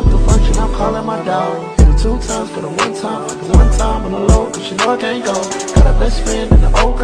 up the function, I'm calling my dog. Hit it two times, got a one time, like one time on the low, cause you know I can't go. Got a best friend in the old